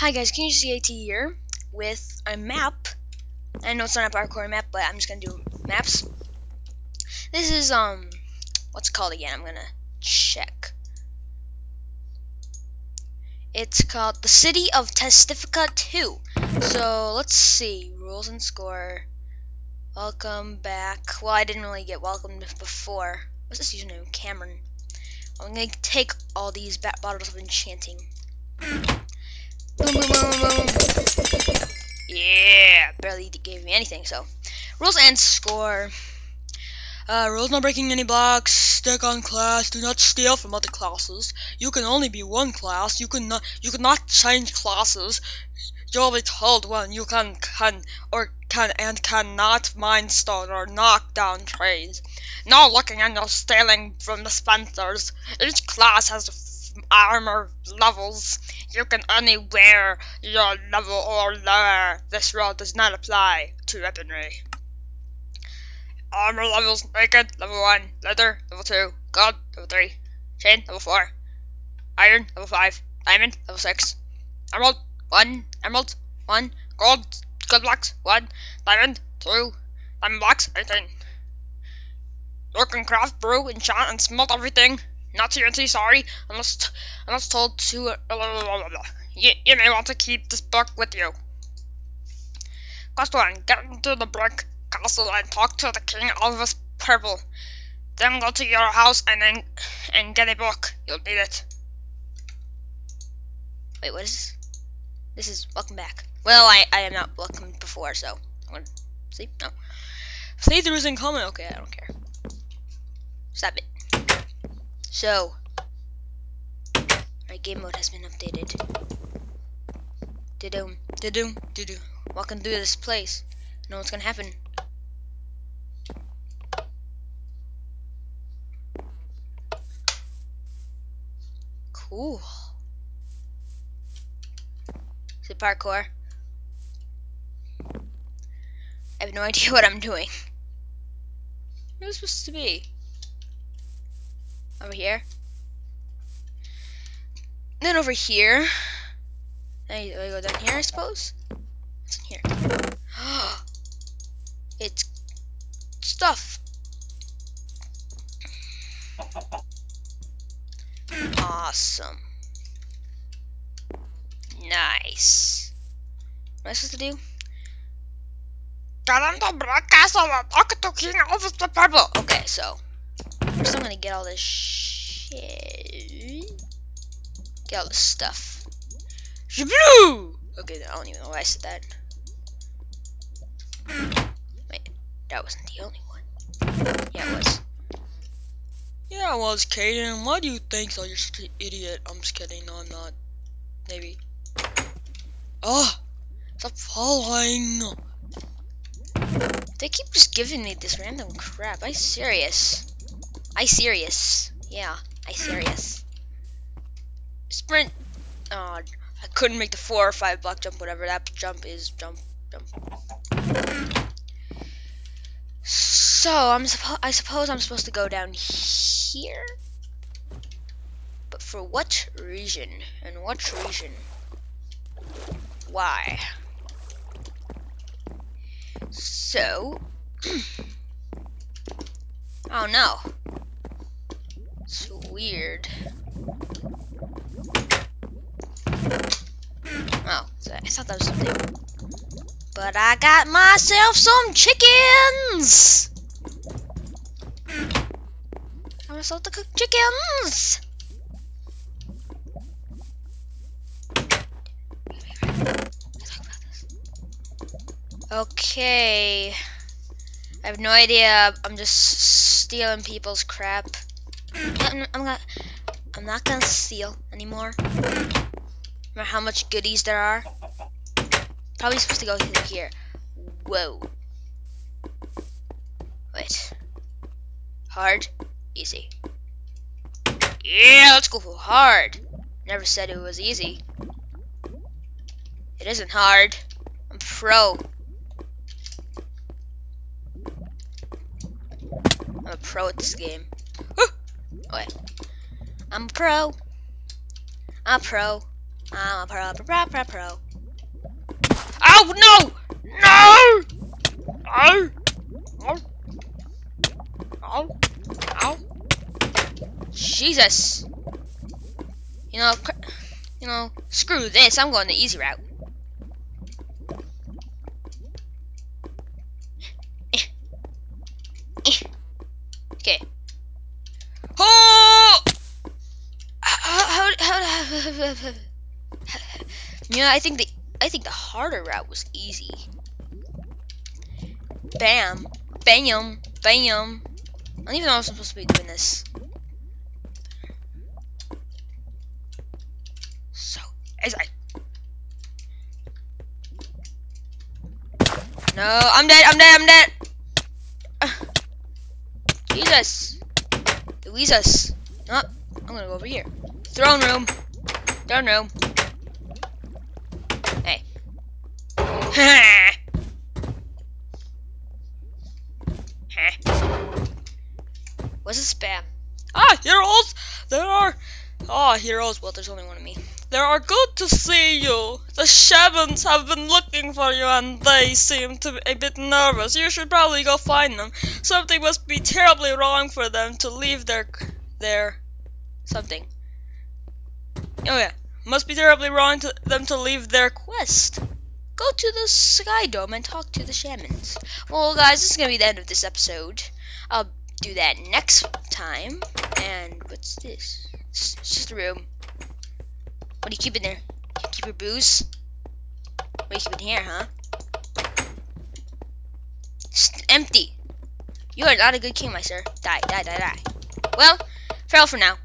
Hi guys, CadenjcAt here with a map. I know it's not a parkour map, but I'm just gonna do maps. This is um, what's it called again? I'm gonna check. It's called the City of Testifica 2. So let's see rules and score. Welcome back. Well, I didn't really get welcomed before. What's this username? Cameron. I'm gonna take all these bottles of enchanting. Boom, boom, boom, boom. Yeah, barely gave me anything. So, rules and score. Uh, rules not breaking any blocks. Stick on class. Do not steal from other classes. You can only be one class. You can not. You cannot change classes. You'll be told when you can can or can and cannot mine stone or knock down trees. No looking and no stealing from the dispensers. Each class has armor levels. You can only wear your level or lower. This rule does not apply to weaponry. Armor levels naked, level 1, leather, level 2, gold, level 3, chain, level 4, iron, level 5, diamond, level 6, emerald, 1, emerald, 1, gold, gold blocks, 1, diamond, 2, diamond blocks, 18. You can craft, brew, enchant, and smelt everything. Not TNT, sorry, unless unless told to. Uh, you, you may want to keep this book with you. Quest 1. Get into the brick castle and talk to the king Alvis Purple. Then go to your house and then and get a book. You'll need it. Wait, what is this? This is welcome back. Well, I, I am not welcome before, so I'm gonna sleep. No. Is in common. Okay, I don't care. Stop it. So, my game mode has been updated. Do-doom, do-doom, do-do. Walking through this place. You know what's gonna happen. Cool. Is it parkour? I have no idea what I'm doing. Who's supposed to be? Over here. Then over here. You go down here, I suppose. What's in here? it's stuff. Awesome. Nice. What am I supposed to do? Okay, so first I'm gonna get all this shit. Get all this stuff. Shabloo! Okay, I don't even know why I said that. Wait, that wasn't the only one. Yeah, it was. Yeah, it was, Caden. Why do you think so? You're such an idiot. I'm just kidding. No, I'm not. Maybe. Oh! Stop following! They keep just giving me this random crap. I serious. I serious. Yeah, I serious. Sprint. Oh, I couldn't make the four or five block jump, whatever that jump is. Jump, jump. So I'm suppo I suppose I'm supposed to go down here. But for what reason? And what reason? Why? So, oh no, it's weird. Oh, I thought that was something. But I got myself some chickens! i'm to cook chickens! Okay. I have no idea. I'm just stealing people's crap. I'm, not. I'm not gonna steal anymore. Remember how much goodies there are? Probably supposed to go through here. Whoa. Wait. Hard. Easy. Yeah, let's go for hard. Never said it was easy. It isn't hard. I'm pro. I'm a pro at this game. Wait. I'm a pro. I'm a pro. I'm a pro, pro, pro, pro, pro. Oh no! No! Oh! Oh! Oh! Oh! Jesus! You know, you know, screw this. I'm going the easy route. Okay. Oh! How, how, how, how, yeah, I think the I think the harder route was easy. Bam, bam, bam. I don't even know if I'm supposed to be doing this. So, as I. No, I'm dead. I'm dead. I'm dead. Jesus, Jesus. Oh, I'm gonna go over here. Throne room. Throne room. Hey. Heh. What's a spam? Ah, heroes! There are... Ah, heroes. Well, there's only one of me. There are good to see you. The shamans have been looking for you and they seem to be a bit nervous. You should probably go find them. Something must be terribly wrong for them to leave their... their... something. Oh yeah. Must be terribly wrong to them to leave their quest go to the Sky Dome and talk to the shamans. Well, guys, this is gonna be the end of this episode. I'll do that next time. And what's this? It's just a room. What do you keep in there? You keep your booze? What do you keep in here, huh? Just empty. You are not a good king, my sir. Die, die, die, die. Well, farewell for now.